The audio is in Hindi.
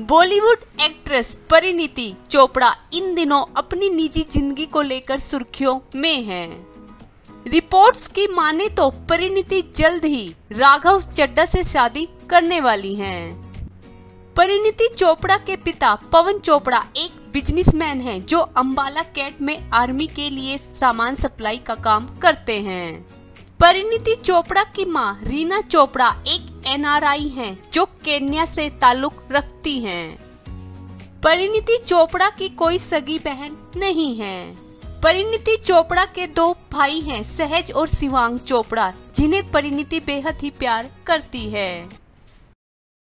बॉलीवुड एक्ट्रेस परिणीति चोपड़ा इन दिनों अपनी निजी ज़िंदगी को लेकर सुर्खियों में है रिपोर्ट्स की माने तो परिणीति जल्द ही राघव चड्डा से शादी करने वाली हैं। परिणीति चोपड़ा के पिता पवन चोपड़ा एक बिजनेसमैन हैं जो अंबाला कैट में आर्मी के लिए सामान सप्लाई का काम करते हैं परिणीति चोपड़ा की माँ रीना चोपड़ा एक एनआरआई हैं, जो केन्या से ताल्लुक रखती हैं। परिणीति चोपड़ा की कोई सगी बहन नहीं है परिणीति चोपड़ा के दो भाई हैं, सहज और शिवांग चोपड़ा, जिन्हें परिणीति बेहद ही प्यार करती है